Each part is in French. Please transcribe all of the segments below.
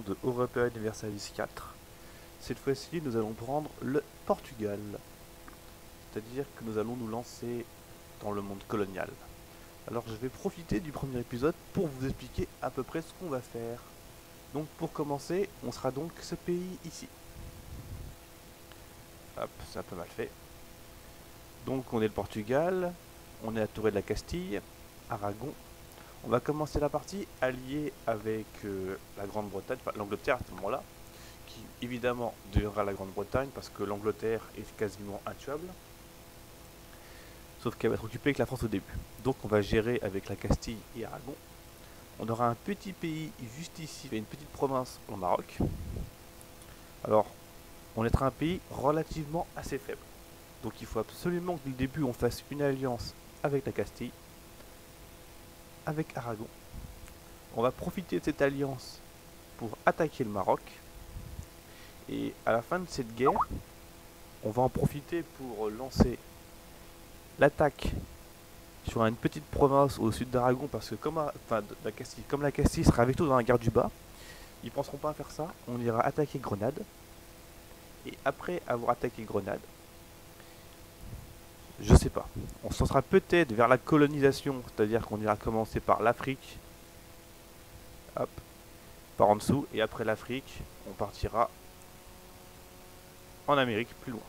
de Europa Universalis 4. Cette fois-ci, nous allons prendre le Portugal. C'est-à-dire que nous allons nous lancer dans le monde colonial. Alors je vais profiter du premier épisode pour vous expliquer à peu près ce qu'on va faire. Donc pour commencer, on sera donc ce pays ici. Hop, c'est un peu mal fait. Donc on est le Portugal, on est à Touré de la Castille, Aragon. On va commencer la partie alliée avec euh, la Grande-Bretagne, enfin l'Angleterre à ce moment-là, qui évidemment deviendra la Grande-Bretagne parce que l'Angleterre est quasiment intuable. Sauf qu'elle va être occupée avec la France au début. Donc on va gérer avec la Castille et Aragon. On aura un petit pays juste ici, une petite province au Maroc. Alors, on est un pays relativement assez faible. Donc il faut absolument que dès le début on fasse une alliance avec la Castille, avec Aragon. On va profiter de cette alliance pour attaquer le Maroc. Et à la fin de cette guerre, on va en profiter pour lancer l'attaque sur une petite province au sud d'Aragon parce que comme, la Castille, sera avec tout dans la guerre du bas, ils penseront pas à faire ça. On ira attaquer Grenade. Et après avoir attaqué Grenade, je sais pas. On s'en sera peut-être vers la colonisation, c'est-à-dire qu'on ira commencer par l'Afrique, hop, par en dessous, et après l'Afrique, on partira en Amérique, plus loin.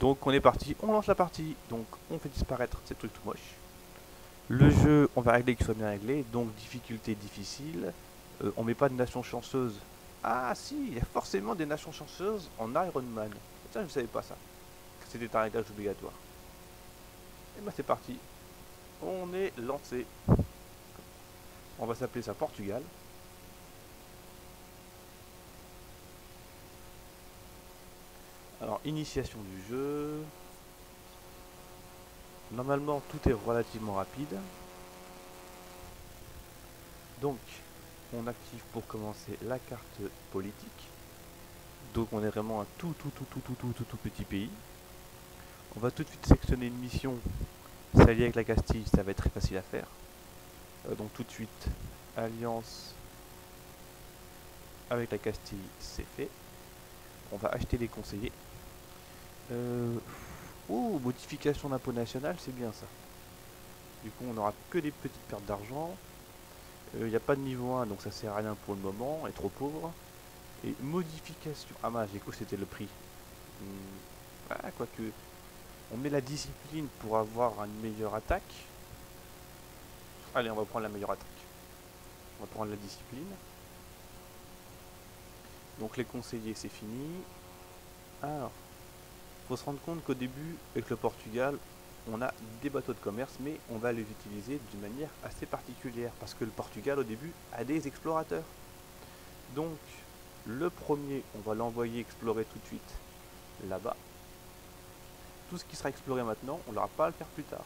Donc on est parti, on lance la partie, donc on fait disparaître ces trucs tout moches. Le jeu, on va régler qu'il soit bien réglé, donc difficulté difficile. Euh, on met pas de nation chanceuse. Ah si, il y a forcément des nations chanceuses en Iron Man. Ça, je ne savais pas ça c'était un réglage obligatoire. Et ben c'est parti. On est lancé. On va s'appeler ça Portugal. Alors, initiation du jeu. Normalement, tout est relativement rapide. Donc, on active pour commencer la carte politique. Donc, on est vraiment un tout, tout, tout, tout, tout, tout, tout, tout petit pays. On va tout de suite sélectionner une mission s'allier avec la Castille, ça va être très facile à faire. Euh, donc tout de suite, alliance avec la Castille, c'est fait. On va acheter les conseillers. Euh, oh, modification d'impôt national, c'est bien ça. Du coup, on n'aura que des petites pertes d'argent. Il euh, n'y a pas de niveau 1, donc ça sert à rien pour le moment, est trop pauvre. Et modification... Ah j'ai cru c'était le prix. Hmm, ah, quoique... On met la discipline pour avoir une meilleure attaque. Allez, on va prendre la meilleure attaque. On va prendre la discipline. Donc les conseillers, c'est fini. Alors, faut se rendre compte qu'au début, avec le Portugal, on a des bateaux de commerce, mais on va les utiliser d'une manière assez particulière, parce que le Portugal, au début, a des explorateurs. Donc, le premier, on va l'envoyer explorer tout de suite là-bas tout ce qui sera exploré maintenant, on n'aura pas à le faire plus tard.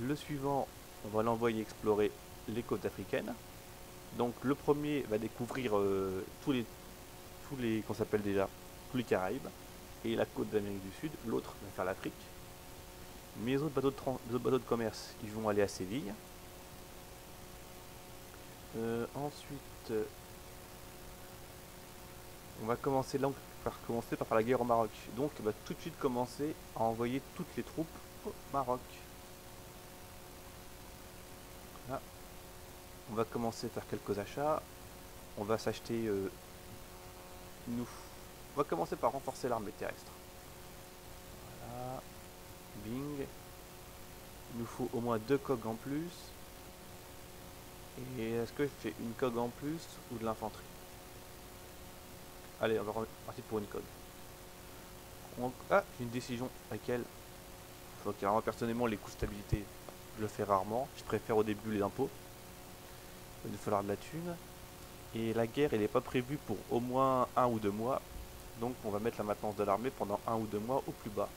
Le suivant, on va l'envoyer explorer les côtes africaines. Donc le premier va découvrir euh, tous les tous les qu'on s'appelle déjà tous les Caraïbes et la côte d'Amérique du Sud. L'autre va faire l'Afrique. Mes autres bateaux de, bateaux de commerce, ils vont aller à Séville. Euh, ensuite, on va commencer commencer par faire la guerre au Maroc. Donc on va tout de suite commencer à envoyer toutes les troupes au Maroc. On va commencer à faire quelques achats. On va s'acheter... Euh, nous. On va commencer par renforcer l'armée terrestre. Voilà. Bing. Il nous faut au moins deux cogs en plus. Et est-ce que je fais une cog en plus ou de l'infanterie? Allez, on va partir pour une code. Ah, j'ai une décision laquelle faut moi personnellement les coûts de stabilité, je le fais rarement. Je préfère au début les impôts. Il va falloir de la thune. Et la guerre, elle n'est pas prévue pour au moins un ou deux mois. Donc on va mettre la maintenance de l'armée pendant un ou deux mois au plus bas.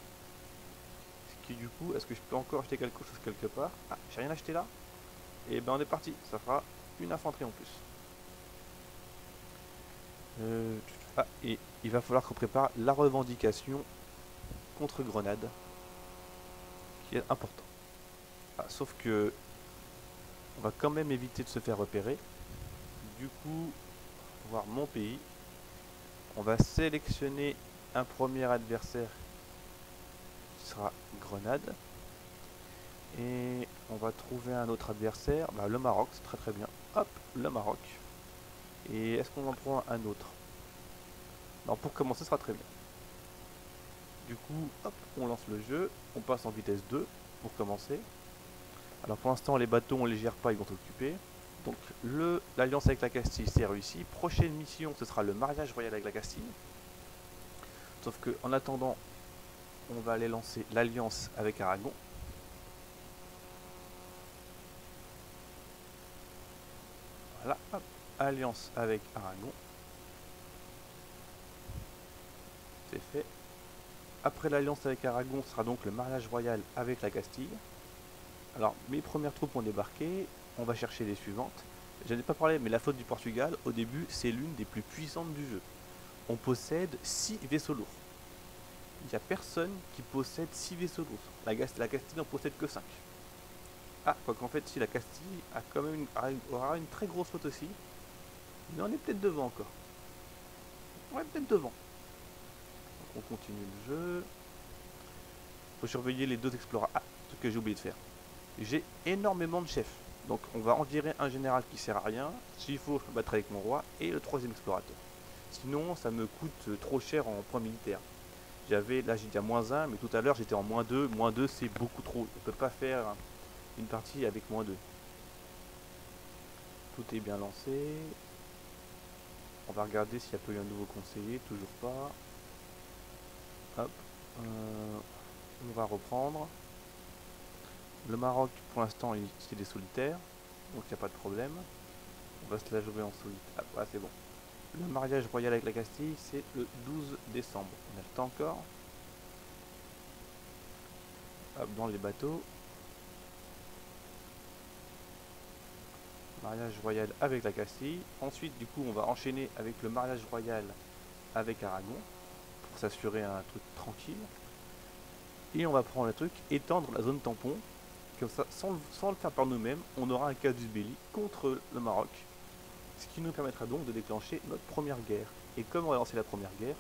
Ce qui du coup, est-ce que je peux encore acheter quelque chose quelque part? Ah, j'ai rien acheté là Et eh ben on est parti, ça fera une infanterie en plus. Euh, ah, et il va falloir qu'on prépare la revendication contre Grenade, qui est important. Ah, sauf que on va quand même éviter de se faire repérer. du coup, voir mon pays. On va sélectionner un premier adversaire qui sera Grenade. Et on va trouver un autre adversaire, bah, le Maroc, c'est très très bien. Hop, le Maroc. Et est-ce qu'on en prend un autre? Non, pour commencer, ce sera très bien. Du coup, hop, on lance le jeu, on passe en vitesse 2 pour commencer. Alors pour l'instant, les bateaux, on les gère pas, ils vont s'occuper. Donc l'alliance avec la Castille, c'est réussi. Prochaine mission, ce sera le mariage royal avec la Castille. Sauf que en attendant, on va aller lancer l'alliance avec Aragon. Voilà, hop, alliance avec Aragon. C'est fait. Après l'alliance avec Aragon, sera donc le mariage royal avec la Castille. Alors, mes premières troupes ont débarqué, on va chercher les suivantes. Je n'ai pas parlé, mais la flotte du Portugal, au début, c'est l'une des plus puissantes du jeu. On possède 6 vaisseaux lourds. Il n'y a personne qui possède 6 vaisseaux lourds. La, Castille n'en possède que 5. Ah, quoi qu'en fait, si la Castille a quand aura une très grosse flotte aussi. Mais on est peut-être devant encore. On est peut-être devant. On continue le jeu. Faut surveiller les deux explorateurs. Ah, ce que j'ai oublié de faire. J'ai énormément de chefs. Donc on va en virer un général qui sert à rien. S'il faut, je me battrai avec mon roi et le troisième explorateur. Sinon, ça me coûte trop cher en points militaires. J'avais, là dit à moins 1, mais tout à l'heure j'étais en moins 2. Moins 2 c'est beaucoup trop. On peut pas faire une partie avec moins 2. Tout est bien lancé. On va regarder s'il y a pas eu un nouveau conseiller. Toujours pas. Euh, on va reprendre. Le Maroc, pour l'instant, c'est des solitaires, donc il n'y a pas de problème. On va se la jouer en solitaire. Ah, c'est bon. Le mariage royal avec la Castille, c'est le 12 décembre. On a le temps encore. Dans les bateaux. Mariage royal avec la Castille. Ensuite, du coup, on va enchaîner avec le mariage royal avec Aragon. S'assurer un truc tranquille. Et on va prendre le truc, étendre la zone tampon comme ça, sans le, faire par nous-mêmes, on aura un casus belli contre le Maroc, ce qui nous permettra donc de déclencher notre première guerre. Et comme on va lancer la première guerre,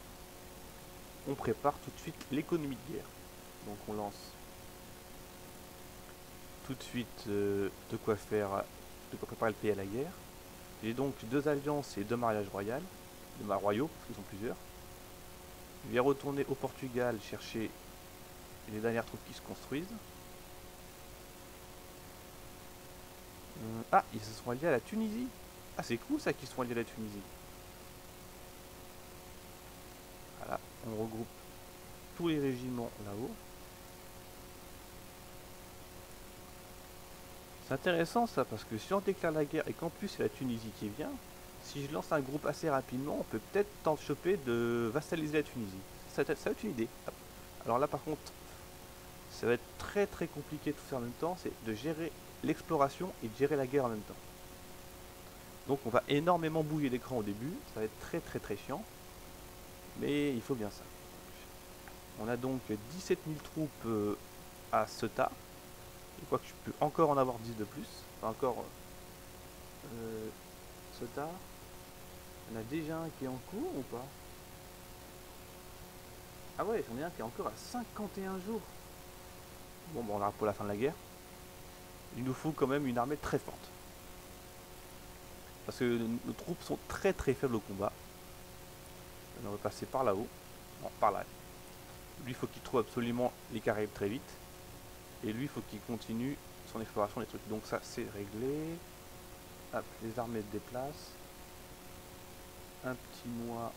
on prépare tout de suite l'économie de guerre. Donc on lance tout de suite euh, de quoi faire, de quoi préparer le pays à la guerre. J'ai donc deux alliances et deux mariages royaux, royaux, parce qu'ils sont plusieurs. Je vais retourner au Portugal chercher les dernières troupes qui se construisent. Euh, ah, ils se sont alliés à la Tunisie. Ah, c'est cool ça qu'ils se sont alliés à la Tunisie. Voilà, on regroupe tous les régiments là-haut. C'est intéressant ça, parce que si on déclare la guerre et qu'en plus c'est la Tunisie qui vient, si je lance un groupe assez rapidement, on peut peut-être tenter choper de vassaliser la Tunisie. Ça, va être une idée. Alors là par contre, ça va être très très compliqué de tout faire en même temps, c'est de gérer l'exploration et de gérer la guerre en même temps. Donc on va énormément bouiller l'écran au début, ça va être très très très chiant, mais il faut bien ça. On a donc 17 000 troupes euh, à Ceuta, je crois que je peux encore en avoir 10 de plus, enfin encore euh, Ceuta, il y en a déjà un qui est en cours ou pas? Ah ouais, j'en ai un qui est encore à 51 jours. Bon, bon, on aura pour la fin de la guerre il nous faut quand même une armée très forte. Parce que nos troupes sont très très faibles au combat. On va passer par là-haut. Non, par là. Lui, il faut qu'il trouve absolument les Caraïbes très vite. Et lui, il faut qu'il continue son exploration des trucs. Donc ça, c'est réglé. Hop, les armées se déplacent. Un petit mois.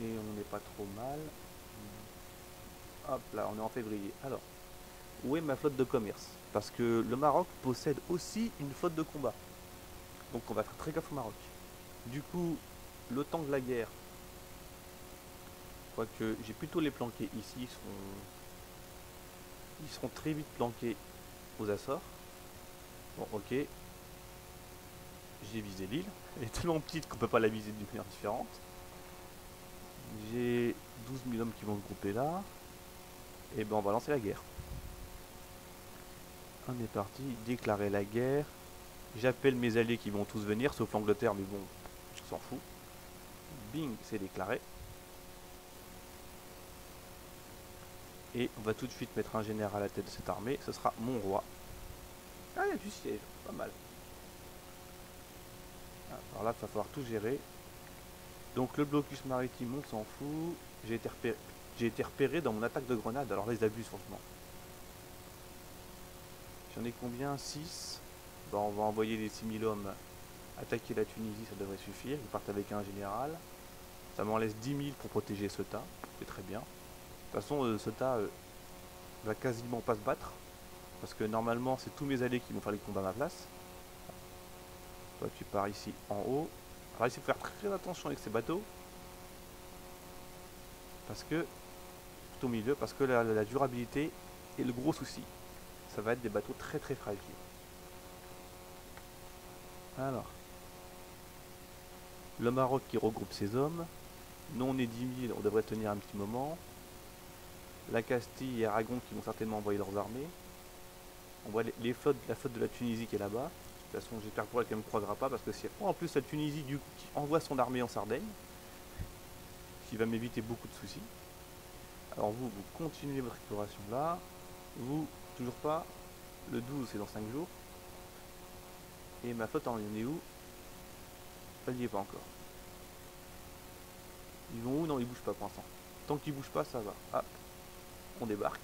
Et on n'est pas trop mal. Hop là, on est en février. Alors, où est ma flotte de commerce? Parce que le Maroc possède aussi une flotte de combat. Donc on va faire très gaffe au Maroc. Du coup, le temps de la guerre, quoique j'ai plutôt les planqués ici, ils seront, très vite planqués aux Açores. Bon, ok. J'ai visé l'île. Elle est tellement petite qu'on peut pas la viser d'une manière différente. J'ai 12 000 hommes qui vont se grouper là. Et ben on va lancer la guerre. On est parti, déclarer la guerre. J'appelle mes alliés qui vont tous venir, sauf l'Angleterre, mais bon, je s'en fous. Bing, c'est déclaré. Et on va tout de suite mettre un général à la tête de cette armée. Ce sera mon roi. Ah, il y a du siège. Pas mal. Alors là, il va falloir tout gérer. Donc le blocus maritime, on s'en fout. J'ai été, repéré, été repéré dans mon attaque de grenade. Alors là, ils abusent franchement. J'en ai combien? 6 bon, On va envoyer les 6000 hommes attaquer la Tunisie, ça devrait suffire. Ils partent avec un général. Ça m'en laisse 10 000 pour protéger ce tas. C'est très bien. De toute façon, euh, ce tas euh, va quasiment pas se battre. Parce que normalement, c'est tous mes alliés qui vont faire les combats à ma place. Toi, tu pars ici en haut. Alors il faut faire très attention avec ces bateaux. Parce que, tout au milieu, parce que la, durabilité est le gros souci. Ça va être des bateaux très très fragiles. Alors. Le Maroc qui regroupe ses hommes. Nous, on est 10 000, on devrait tenir un petit moment la Castille et Aragon qui vont certainement envoyer leurs armées. On voit la flotte de la Tunisie qui est là-bas. De toute façon, j'espère pour elle qu'elle ne me croisera pas parce que si en plus la Tunisie du qui envoie son armée en Sardaigne, qui va m'éviter beaucoup de soucis. Alors vous, vous continuez votre exploration là. Vous, toujours pas. Le 12, c'est dans 5 jours. Et ma flotte, en est où? Elle n'y est pas encore. Ils vont où? Non, ils bougent pas pour l'instant. Tant qu'ils bougent pas, ça va. Ah, on débarque.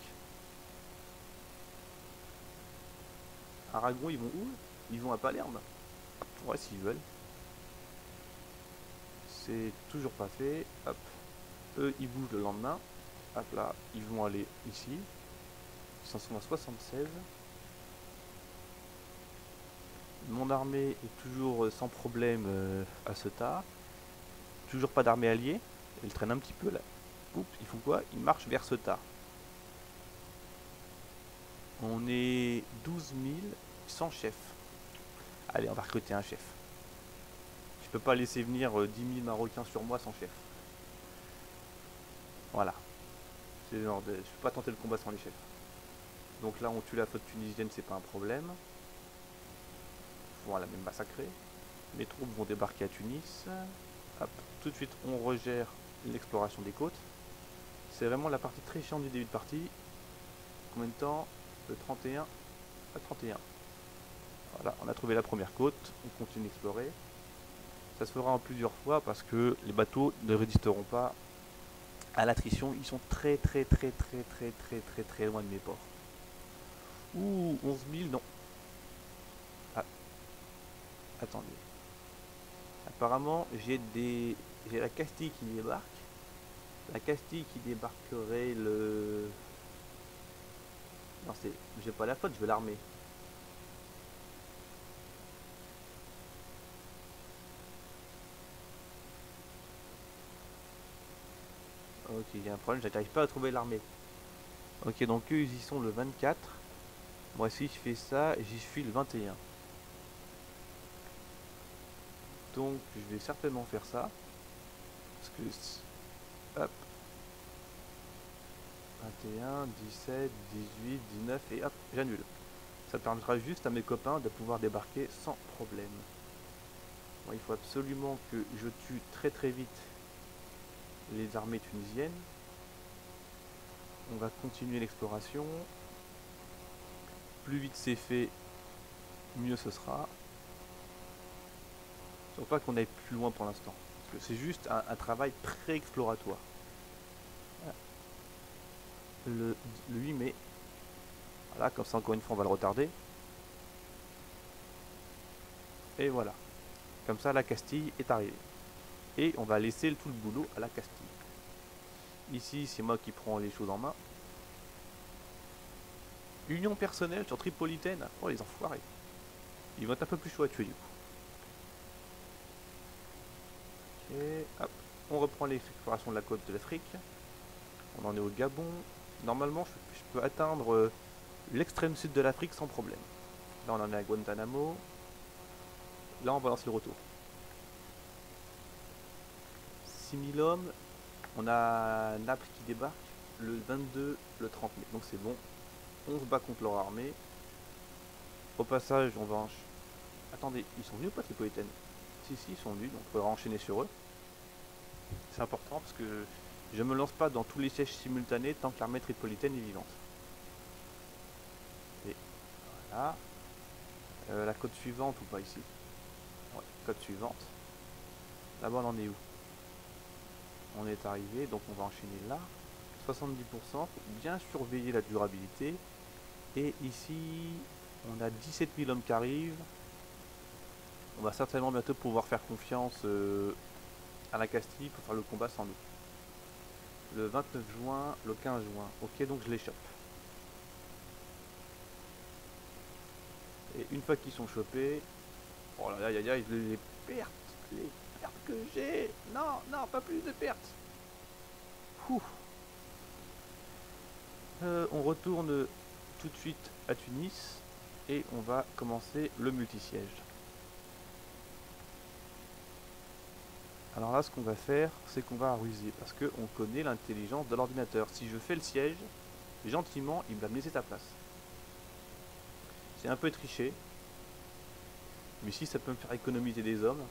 Aragon, ils vont où? Ils vont à Palerme Ouais, s'ils veulent. C'est toujours pas fait. Hop. Eux, ils bougent le lendemain. Hop là, ils vont aller ici. Ils s'en sont à 76. Mon armée est toujours sans problème euh, à ce tas. Toujours pas d'armée alliée. Elle traîne un petit peu là. Oups, ils font quoi? Ils marchent vers ce tas. On est 12 000 sans chef. Allez, on va recruter un chef. Je peux pas laisser venir 10 euh, 000 Marocains sur moi sans chef. Voilà. Je ne peux pas tenter le combat sans les chefs. Donc là, on tue la flotte tunisienne, c'est pas un problème. Voilà, même massacré. Mes troupes vont débarquer à Tunis. tout de suite, on regère l'exploration des côtes. C'est vraiment la partie très chiante du début de partie. Combien de temps? Le 31 à 31. Voilà, on a trouvé la première côte, on continue d'explorer. Ça se fera en plusieurs fois parce que les bateaux ne résisteront pas à l'attrition. Ils sont très très très très très très très très loin de mes ports. Ouh, 11 000, non. Ah. Attendez. Apparemment, j'ai des... J'ai la Castille qui débarque. La Castille qui débarquerait le non, c'est. J'ai pas la faute, je veux l'armée. Ok, il y a un problème, j'arrive pas à trouver l'armée. Ok, donc eux, ils y sont le 24. Moi, si je fais ça, j'y suis le 21. Donc, je vais certainement faire ça. Parce que... Hop. 21, 17, 18, 19 et hop, j'annule. Ça permettra juste à mes copains de pouvoir débarquer sans problème. il faut absolument que je tue très très vite les armées tunisiennes. On va continuer l'exploration. Plus vite c'est fait, mieux ce sera. Sauf pas qu'on aille plus loin pour l'instant. Parce que c'est juste un, un travail pré-exploratoire le, 8 mai. Voilà, comme ça encore une fois on va le retarder. Et voilà. Comme ça la Castille est arrivée. Et on va laisser tout le boulot à la Castille. Ici c'est moi qui prends les choses en main. Union personnelle sur Tripolitaine. Oh les enfoirés. Ils vont être un peu plus chauds à tuer du coup. Et hop. On reprend l'exploration de la côte de l'Afrique. On en est au Gabon normalement, je, peux atteindre euh, l'extrême sud de l'Afrique sans problème. Là, on en est à Guantanamo. Là, on va lancer le retour. 6000 hommes. On a Naples qui débarque le 22, le 30 mai. Donc c'est bon. On se bat contre leur armée. Au passage, on va attendez, ils sont venus ou pas tripolitaines Si, si, ils sont venus, donc il faudra enchaîner sur eux. C'est important parce que je me lance pas dans tous les sièges simultanés tant que l'armée tripolitaine est vivante. Et voilà. Euh, la côte suivante ou pas ici? Ouais, côte suivante. Là-bas on en est où? On est arrivé, donc on va enchaîner là. 70%, faut bien surveiller la durabilité. Et ici, on a 17 000 hommes qui arrivent. On va certainement bientôt pouvoir faire confiance euh, à la Castille pour faire le combat sans nous. Le 29 juin, le 15 juin. Ok, donc je les chope. Et une fois qu'ils sont chopés, oh là là, y a, les pertes, les que j'ai. Non, non, pas plus de pertes. Euh, on retourne tout de suite à Tunis et on va commencer le multisiège. Alors là, ce qu'on va faire, c'est qu'on va ruser parce qu'on connaît l'intelligence de l'ordinateur. Si je fais le siège, gentiment, il va me laisser ta place. C'est un peu triché, mais si ça peut me faire économiser des hommes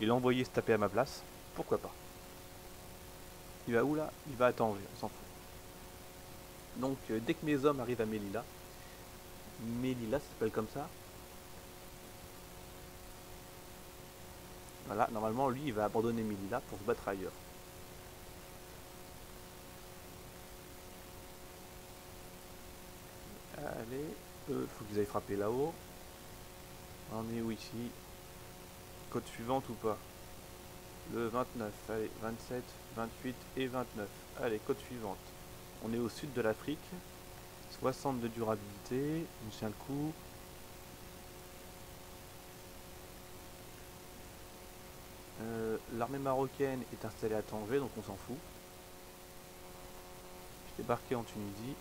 et l'envoyer se taper à ma place, pourquoi pas Il va où là? Il va Tanger, on s'en fout. Donc euh, dès que mes hommes arrivent à Melilla, Melilla s'appelle comme ça. Voilà, normalement lui il va abandonner Melilla pour se battre ailleurs. Allez, eux, faut qu'ils aillent frapper là-haut. On est où ici? Côte suivante ou pas Le 29, allez, 27, 28 et 29. Allez, côte suivante. On est au sud de l'Afrique. 60 de durabilité. On tient le coup. Euh, l'armée marocaine est installée à Tanger, donc on s'en fout. Je débarqué en Tunisie.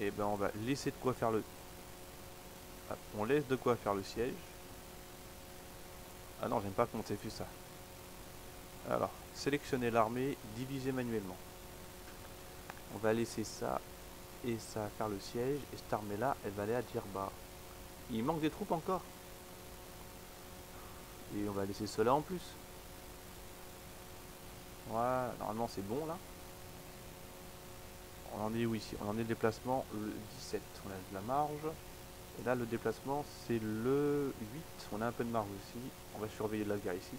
Et ben on va laisser de quoi faire le... On laisse de quoi faire le siège. Ah non, j'aime pas comment c'est fait ça. Alors, sélectionner l'armée, diviser manuellement. On va laisser ça et ça faire le siège. Et cette armée-là, elle va aller à Djerba. Il manque des troupes encore. Et on va laisser cela en plus. Voilà, normalement c'est bon là. On en est où ici? On en est déplacement le 17. On a de la marge. Et là le déplacement c'est le 8. On a un peu de marge aussi. On va surveiller la guerre ici.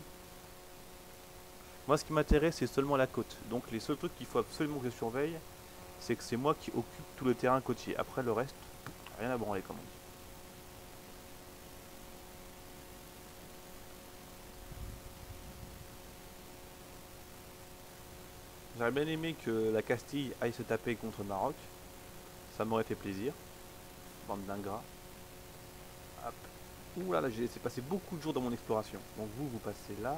Moi, ce qui m'intéresse, c'est seulement la côte. Donc, les seuls trucs qu'il faut absolument que je surveille, c'est que c'est moi qui occupe tout le terrain côtier. Après, le reste, rien à branler, comme on dit. J'aurais bien aimé que la Castille aille se taper contre Maroc. Ça m'aurait fait plaisir. Bande d'ingrats. Hop. Ouh là, là j'ai laissé passer beaucoup de jours dans mon exploration. Donc vous, vous passez là.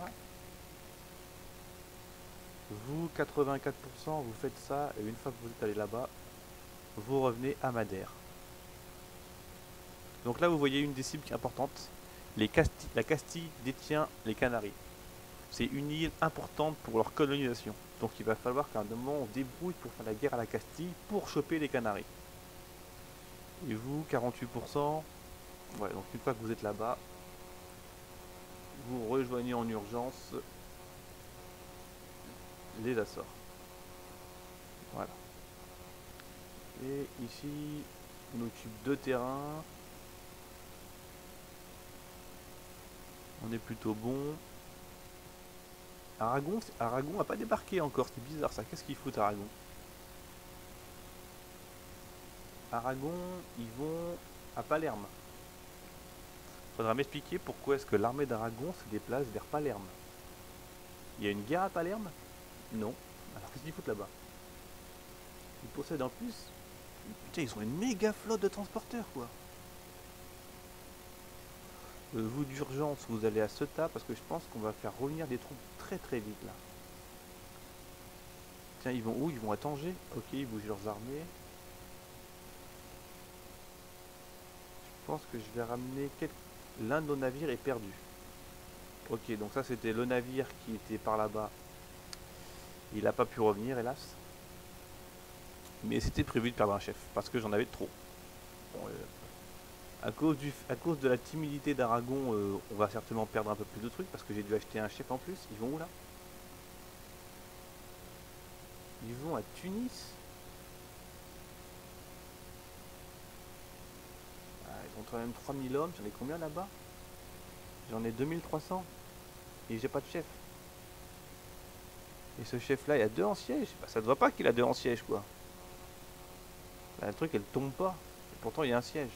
Vous, 84%, vous faites ça, et une fois que vous êtes allé là-bas, vous revenez à Madère. Donc là, vous voyez une des cibles qui est importante. Les la Castille détient les Canaries. C'est une île importante pour leur colonisation. Donc il va falloir qu'à un moment, on débrouille pour faire la guerre à la Castille pour choper les Canaries. Et vous, 48%, donc une fois que vous êtes là-bas, vous rejoignez en urgence les Açores. Voilà. Et ici, on occupe deux terrains. On est plutôt bon. Aragon, Aragon a pas débarqué encore, c'est bizarre ça. Qu'est-ce qu'ils foutent Aragon? Aragon, ils vont à Palerme. Faudra m'expliquer pourquoi est-ce que l'armée d'Aragon se déplace vers Palerme. Il y a une guerre à Palerme? Non. Alors qu'est-ce qu'ils foutent là-bas? Ils possèdent en plus... Putain, ils ont une méga flotte de transporteurs, quoi. Euh, vous d'urgence, vous allez à Ceuta, parce que je pense qu'on va faire revenir des troupes très très vite, là. Tiens, ils vont où? Ils vont à Tanger? Ok, ils bougent leurs armées. Je pense que je vais ramener... L'un de nos navires est perdu. Ok, donc ça c'était le navire qui était par là-bas il n'a pas pu revenir, hélas. Mais c'était prévu de perdre un chef, parce que j'en avais trop. Euh, À cause, du, de la timidité d'Aragon, euh, on va certainement perdre un peu plus de trucs parce que j'ai dû acheter un chef en plus. Ils vont où là? Ils vont à Tunis ah, Ils ont quand même 3000 hommes. J'en ai combien là-bas? J'en ai 2300. Et j'ai pas de chef. Et ce chef là, il a deux en siège. Bah, ça ne voit pas qu'il a deux en siège quoi. Bah, le truc, elle tombe pas. Et pourtant, il y a un siège.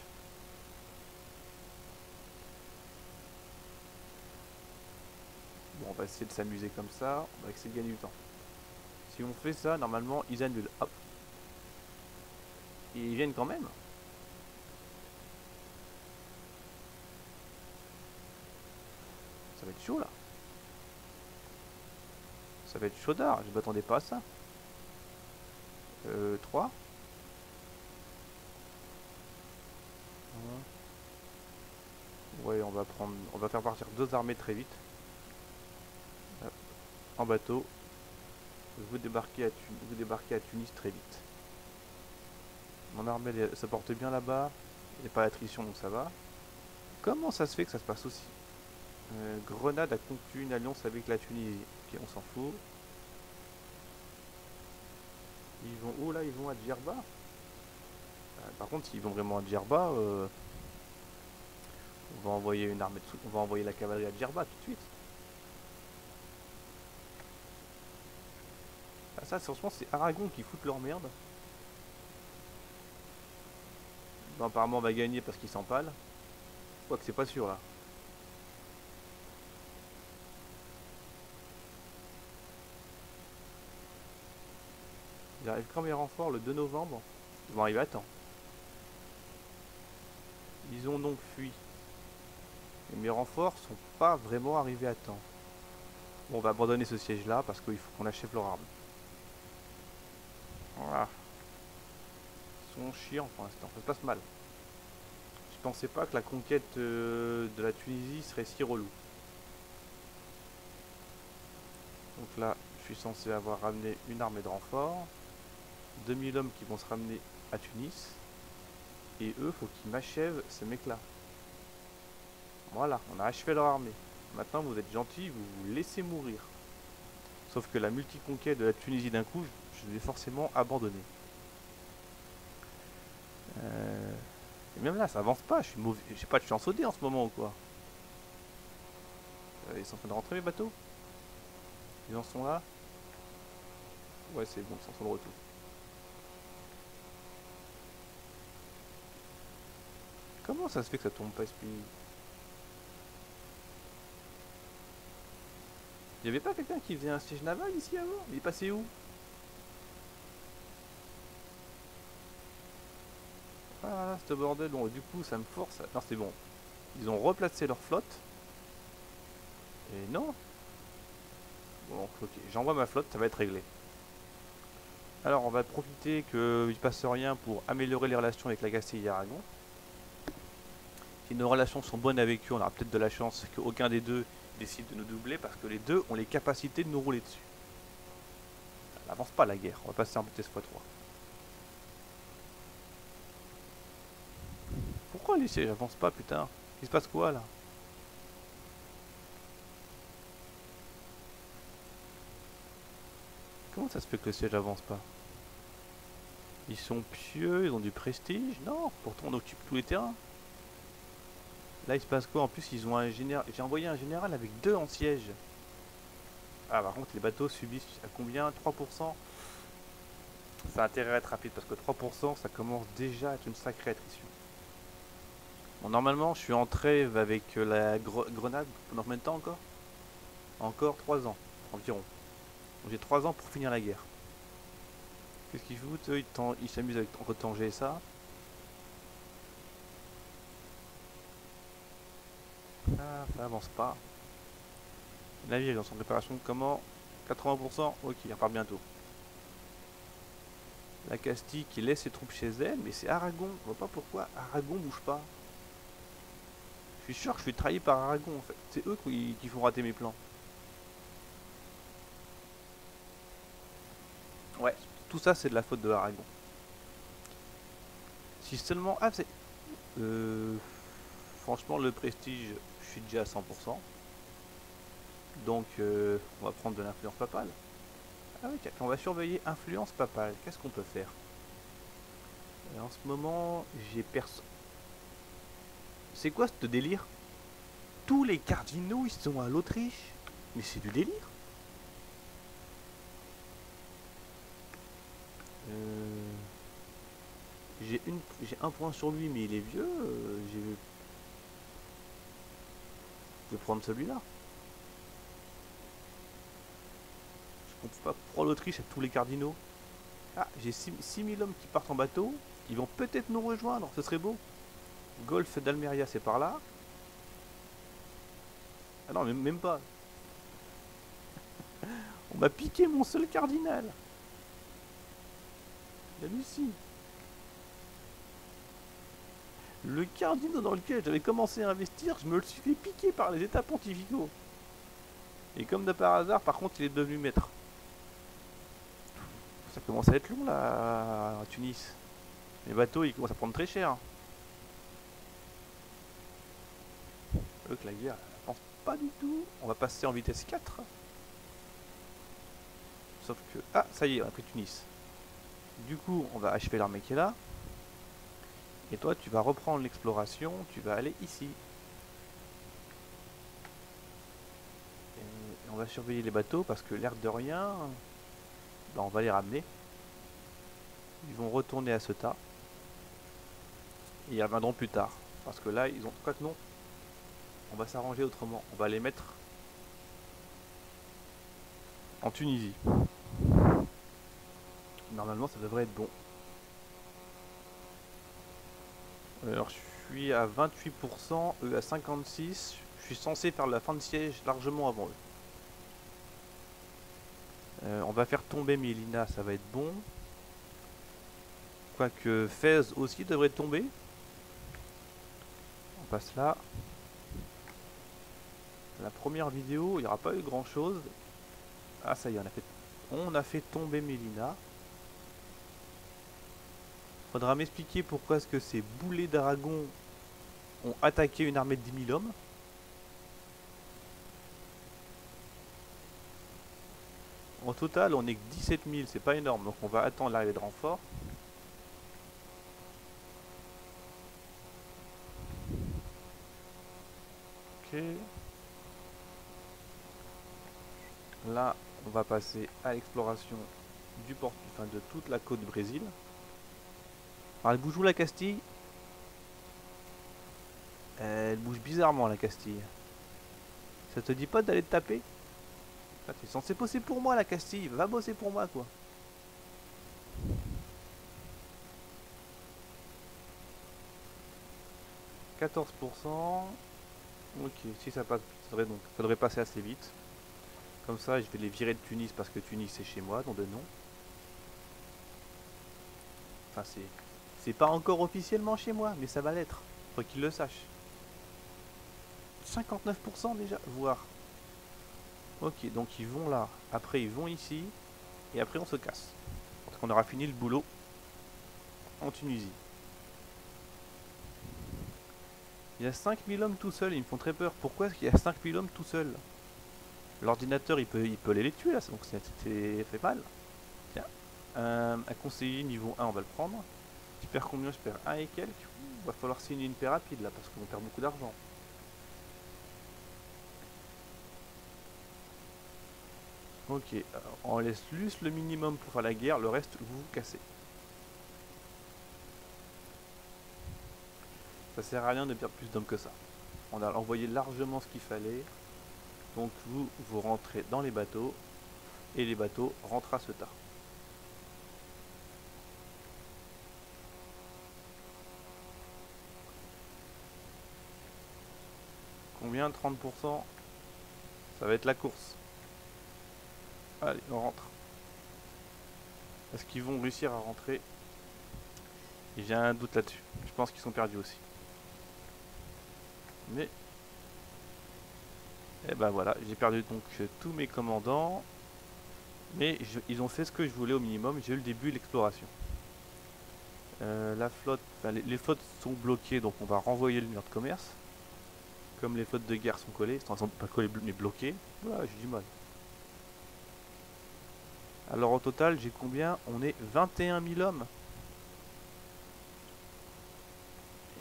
Bon, on va essayer de s'amuser comme ça. On va essayer de gagner du temps. Si on fait ça, normalement, ils annulent. Hop. Et ils viennent quand même. Va être chaud là. Ça va être chaudard. Je m'attendais pas à ça. Euh, 3. Ouais, on va prendre, on va faire partir deux armées très vite. En bateau. Vous débarquez à, vous débarquez à Tunis très vite. Mon armée, ça porte bien là-bas. Il n'y a pas d'attrition, donc ça va. Comment ça se fait que ça se passe aussi? Euh, Grenade a conclu une alliance avec la Tunisie. Ok, on s'en fout. Ils vont où là? Ils vont à Djerba? Euh, Par contre, s'ils vont vraiment à Djerba, euh, on va envoyer une armée on va envoyer la cavalerie à Djerba tout de suite. Ah, ça, franchement, c'est Aragon qui fout leur merde. Bon, apparemment, on va gagner parce qu'ils s'empalent. Quoique, c'est pas sûr là. Il arrive quand mes renforts le 2 novembre. Ils vont arriver à temps. Ils ont donc fui. Et mes renforts sont pas vraiment arrivés à temps. Bon, on va abandonner ce siège là parce qu'il faut qu'on achève leur arme. Voilà. Ils sont chiants pour l'instant, ça se passe mal. Je pensais pas que la conquête euh, de la Tunisie serait si relou. Donc là, je suis censé avoir ramené une armée de renfort. 2000 hommes qui vont se ramener à Tunis. Et eux, faut qu'ils m'achèvent ces mecs-là. Voilà, on a achevé leur armée. Maintenant, vous êtes gentils, vous vous laissez mourir. Sauf que la multiconquête de la Tunisie d'un coup, je vais forcément abandonner. Euh, et même là, ça avance pas. Je suis mauvais. J'ai pas de chance au dé en ce moment ou quoi. Euh, ils sont en train de rentrer mes bateaux? Ils en sont là? Ouais, c'est bon, ils sont en train de retour. Ça se fait que ça tombe pas, esprit Il y avait pas quelqu'un qui faisait un siège naval ici avant? Il est passé où? Ah, ce bordel, bon, du coup, ça me force. Non, c'est bon. Ils ont replacé leur flotte. Et non. Bon, ok, j'envoie ma flotte, ça va être réglé. Alors, on va profiter qu'il ne passe rien pour améliorer les relations avec la Castille et Aragon. Si nos relations sont bonnes avec eux, on aura peut-être de la chance qu'aucun des deux décide de nous doubler parce que les deux ont les capacités de nous rouler dessus. Ça n'avance pas la guerre, on va passer en vitesse x3. Pourquoi les sièges n'avancent pas putain Il se passe quoi là Comment ça se fait que le siège avance pas Ils sont pieux, ils ont du prestige Non, pourtant on occupe tous les terrains. Là, il se passe quoi En plus, ils ont un général. J'ai envoyé un général avec deux en siège. Ah, par contre, les bateaux subissent à combien 3% Ça a intérêt à être rapide parce que 3%, ça commence déjà à être une sacrée attrition. Bon, normalement, je suis en trêve avec la grenade pendant combien de temps encore? Encore 3 ans, environ. J'ai 3 ans pour finir la guerre. Qu'est-ce qu'ils foutent ils s'amusent avec en ça. Ah, ça avance pas. Le navire est dans son préparation. Comment? 80% Ok, il repart bientôt. La Castille qui laisse ses troupes chez elle, mais c'est Aragon. Je vois pas pourquoi Aragon bouge pas. Je suis sûr que je suis trahi par Aragon en fait. C'est eux qui, qui font rater mes plans. Ouais, tout ça c'est de la faute de Aragon. Si seulement... Ah, c'est... Euh... Franchement, le prestige, je suis déjà à 100%. Donc, euh, on va prendre de l'influence papale. Ah on va surveiller influence papale. Qu'est-ce qu'on peut faire? Euh, En ce moment, j'ai personne. C'est quoi ce délire? Tous les cardinaux, ils sont à l'Autriche? Mais c'est du délire. Euh, j'ai un point sur lui, mais il est vieux. J'ai, je vais prendre celui-là. Je comprends pas pour l'Autriche à tous les cardinaux. Ah, j'ai 6000 hommes qui partent en bateau. Ils vont peut-être nous rejoindre, ce serait beau. Golfe d'Almeria, c'est par là. Ah non, même, même pas. On m'a piqué mon seul cardinal. La Lucie. Le cardinal dans lequel j'avais commencé à investir, je me le suis fait piquer par les états pontificaux. Et comme de par hasard, par contre, il est devenu maître. Ça commence à être long là, à Tunis. Les bateaux, ils commencent à prendre très cher. Eux que la guerre, pense pas du tout. On va passer en vitesse 4. Sauf que... Ah, ça y est, on a pris Tunis. Du coup, on va achever l'armée qui est là. Et toi, tu vas reprendre l'exploration. Tu vas aller ici. Et on va surveiller les bateaux parce que l'air de rien, ben, on va les ramener. Ils vont retourner à ce tas. Et ils reviendront plus tard. Parce que là, ils ont... Quoi que non On va s'arranger autrement. On va les mettre en Tunisie. Normalement, ça devrait être bon. Alors, je suis à 28%, eux à 56%. Je suis censé faire la fin de siège largement avant eux. Euh, on va faire tomber Mélina, ça va être bon. Quoique Fez aussi devrait tomber. On passe là. La première vidéo, il n'y aura pas eu grand chose. Ah ça y est, on a fait, on a fait tomber Mélina. Faudra m'expliquer pourquoi est-ce que ces boulets d'Aragon ont attaqué une armée de 10 000 hommes. Au total, on est que 17 000, c'est pas énorme, donc on va attendre l'arrivée de renfort. Ok. Là, on va passer à l'exploration du port, enfin de toute la côte du Brésil. Alors elle bouge où la Castille? Elle bouge bizarrement la Castille. Ça te dit pas d'aller te taper? Ah, T'es censé bosser pour moi la Castille, va bosser pour moi quoi. « 14%. Ok, si ça passe, ça devrait, donc, passer assez vite. Comme ça, je vais les virer de Tunis parce que Tunis c'est chez moi, donc de nom. Enfin, c'est c'est pas encore officiellement chez moi, mais ça va l'être. Faut qu'il le sache. 59% déjà, voire. Ok, donc ils vont là. Après, ils vont ici. Et après, on se casse. Parce qu'on aura fini le boulot en Tunisie. Il y a 5000 hommes tout seuls, ils me font très peur. Pourquoi est-ce qu'il y a 5000 hommes tout seuls? L'ordinateur, il peut, peut les tuer là, donc c'est fait mal. Tiens, un conseiller niveau 1, on va le prendre. Je perds combien Je perds 1 et quelques. Va falloir signer une paix rapide là parce qu'on perd beaucoup d'argent. Ok, on laisse juste le minimum pour faire la guerre, le reste vous vous cassez. Ça sert à rien de perdre plus d'hommes que ça. On a envoyé largement ce qu'il fallait. Donc vous, vous rentrez dans les bateaux et les bateaux rentrent à ce tas. Combien 30% Ça va être la course. Allez, on rentre. Est-ce qu'ils vont réussir à rentrer J'ai un doute là-dessus. Je pense qu'ils sont perdus aussi. Mais... Et eh ben voilà, j'ai perdu donc tous mes commandants. Mais ils ont fait ce que je voulais au minimum. J'ai eu le début de l'exploration. Euh, la flotte, les, les, flottes sont bloquées, donc on va renvoyer le mur de commerce. Comme les fautes de guerre sont collées, sont pas collées mais bloquées, voilà, j'ai du mal. Alors au total, j'ai combien? On est 21 000 hommes.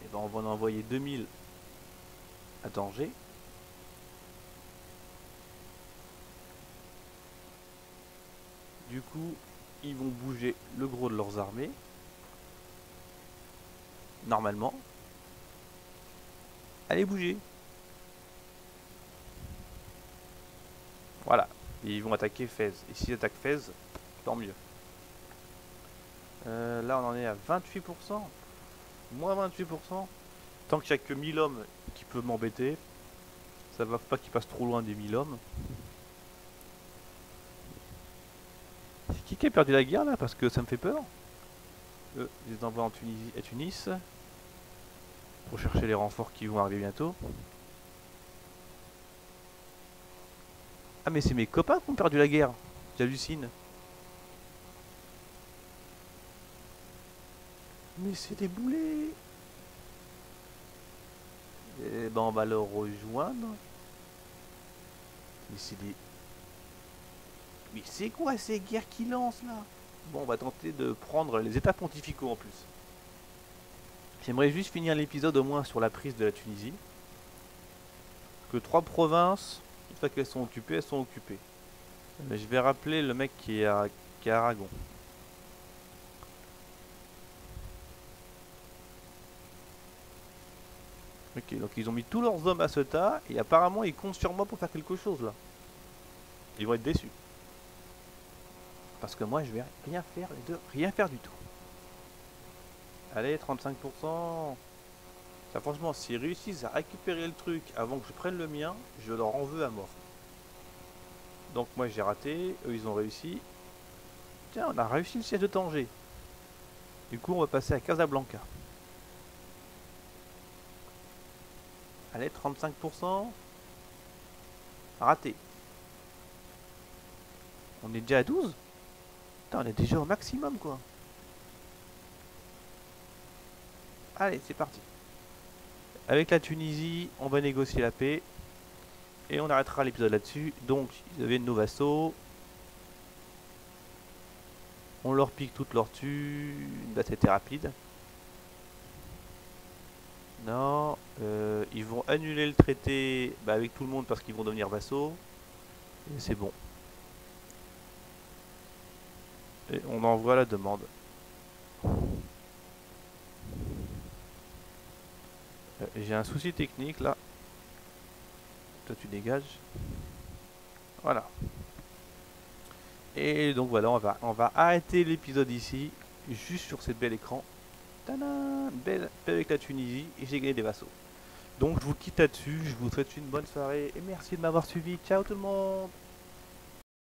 Et ben on va en envoyer 2000 à danger. Du coup, ils vont bouger le gros de leurs armées. Normalement. Allez bouger. Voilà. ils vont attaquer Fez. Et s'ils attaquent Fez, tant mieux. Euh, là, on en est à 28%. Moins 28%. Tant qu'il n'y a que 1000 hommes qui peuvent m'embêter, ça va pas qu'ils passent trop loin des 1000 hommes. C'est qui a perdu la guerre là? Parce que ça me fait peur. Eux, ils les envoient en Tunisie et Tunis. Pour chercher les renforts qui vont arriver bientôt. Ah mais c'est mes copains qui ont perdu la guerre. J'hallucine. Mais c'est des boulets Et eh ben on va le rejoindre. Mais c'est des... Mais c'est quoi ces guerres qui lancent là? Bon, on va tenter de prendre les états pontificaux en plus. J'aimerais juste finir l'épisode au moins sur la prise de la Tunisie. Que trois provinces, une fois qu'elles sont occupées, elles sont occupées. Mais je vais rappeler le mec qui est à, qui est à Aragon. Ok, donc ils ont mis tous leurs hommes à ce tas et apparemment ils comptent sur moi pour faire quelque chose là. Ils vont être déçus. Parce que moi je vais rien faire les deux, rien faire du tout. Allez, 35%. Franchement, s'ils réussissent à récupérer le truc avant que je prenne le mien, je leur en veux à mort. Donc moi j'ai raté, eux ils ont réussi. Tiens, on a réussi le siège de Tanger. Du coup on va passer à Casablanca. Allez, 35%. Raté. On est déjà à 12 Putain, on est déjà au maximum quoi. Allez, c'est parti. Avec la Tunisie, on va négocier la paix. Et on arrêtera l'épisode là-dessus. Donc, ils deviennent nos vassaux. On leur pique toutes leurs tues. Bah, c'était rapide. Non. Euh, ils vont annuler le traité bah, avec tout le monde parce qu'ils vont devenir vassaux. Et c'est bon. Et on envoie la demande. J'ai un souci technique là. Toi tu dégages. Voilà. Et donc voilà, on va, on va arrêter l'épisode ici, juste sur cette belle écran. Tadam belle, belle avec la Tunisie, et j'ai gagné des vassaux. Donc je vous quitte là-dessus, je vous souhaite une bonne soirée, et merci de m'avoir suivi. Ciao tout le monde